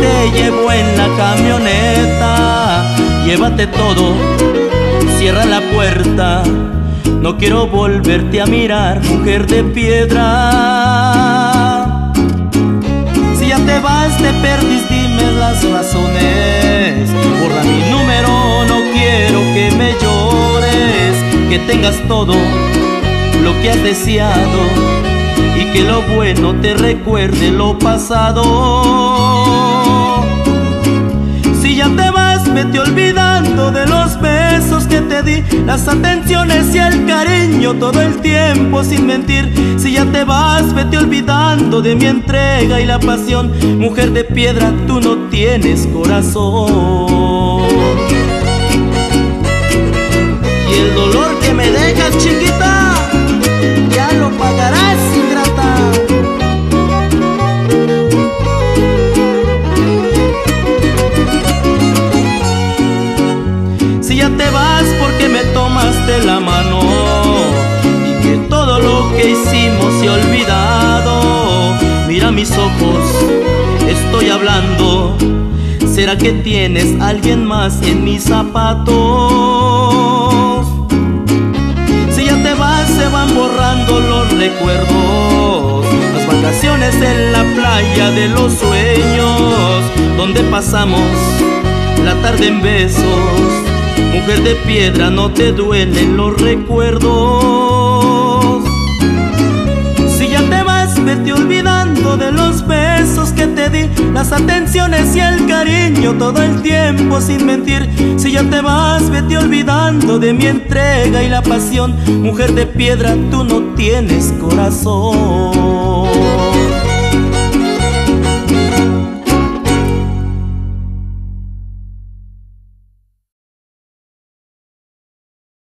te llevo en la camioneta. Llévate todo, cierra la puerta. No quiero volverte a mirar, mujer de piedra. Si ya te vas, te perdiste, dime las razones. Borra mi número, no quiero que me llores. Que tengas todo lo que has deseado y que lo bueno te recuerde lo pasado. Vete olvidando de los besos que te di, las atenciones y el cariño todo el tiempo sin mentir. Si ya te vas, vete olvidando de mi entrega y la pasión. Mujer de piedra, tú no tienes corazón. Hablando. ¿Será que tienes alguien más en mis zapatos? Si ya te vas se van borrando los recuerdos Las vacaciones en la playa de los sueños Donde pasamos la tarde en besos Mujer de piedra no te duelen los recuerdos Las atenciones y el cariño todo el tiempo sin mentir. Si ya te vas vete olvidando de mi entrega y la pasión. Mujer de piedra tú no tienes corazón